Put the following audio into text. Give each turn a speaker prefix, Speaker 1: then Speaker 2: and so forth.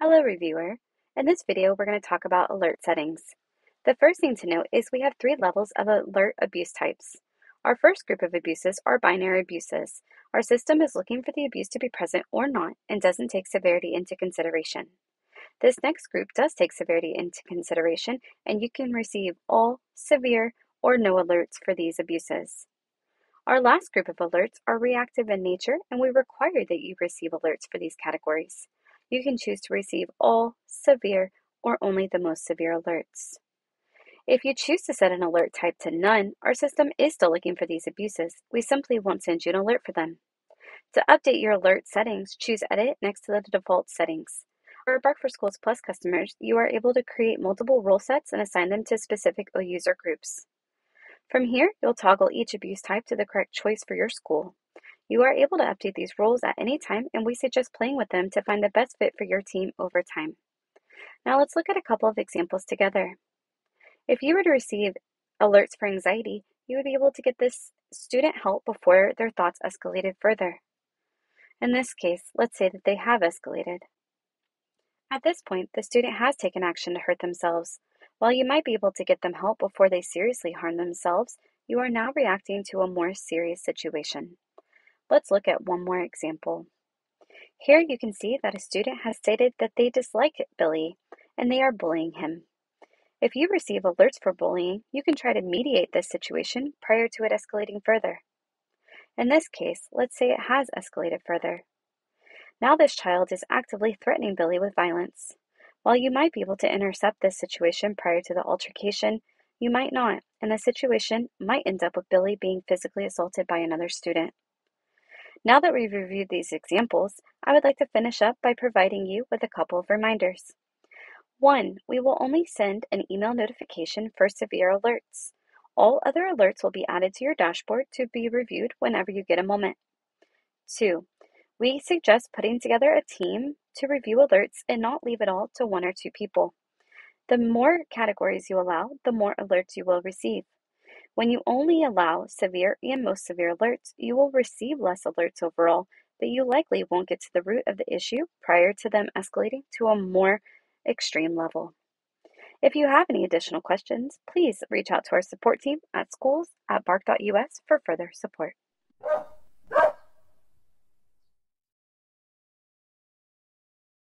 Speaker 1: Hello reviewer. In this video we're going to talk about alert settings. The first thing to note is we have three levels of alert abuse types. Our first group of abuses are binary abuses. Our system is looking for the abuse to be present or not and doesn't take severity into consideration. This next group does take severity into consideration and you can receive all, severe, or no alerts for these abuses. Our last group of alerts are reactive in nature and we require that you receive alerts for these categories. You can choose to receive all, severe, or only the most severe alerts. If you choose to set an alert type to none, our system is still looking for these abuses. We simply won't send you an alert for them. To update your alert settings, choose Edit next to the default settings. For Bark for Schools Plus customers, you are able to create multiple rule sets and assign them to specific user groups. From here, you'll toggle each abuse type to the correct choice for your school. You are able to update these roles at any time, and we suggest playing with them to find the best fit for your team over time. Now let's look at a couple of examples together. If you were to receive alerts for anxiety, you would be able to get this student help before their thoughts escalated further. In this case, let's say that they have escalated. At this point, the student has taken action to hurt themselves. While you might be able to get them help before they seriously harm themselves, you are now reacting to a more serious situation. Let's look at one more example. Here you can see that a student has stated that they dislike Billy and they are bullying him. If you receive alerts for bullying, you can try to mediate this situation prior to it escalating further. In this case, let's say it has escalated further. Now this child is actively threatening Billy with violence. While you might be able to intercept this situation prior to the altercation, you might not, and the situation might end up with Billy being physically assaulted by another student. Now that we've reviewed these examples, I would like to finish up by providing you with a couple of reminders. One, we will only send an email notification for severe alerts. All other alerts will be added to your dashboard to be reviewed whenever you get a moment. Two, we suggest putting together a team to review alerts and not leave it all to one or two people. The more categories you allow, the more alerts you will receive. When you only allow severe and most severe alerts, you will receive less alerts overall, but you likely won't get to the root of the issue prior to them escalating to a more extreme level. If you have any additional questions, please reach out to our support team at schools at bark.us for further support.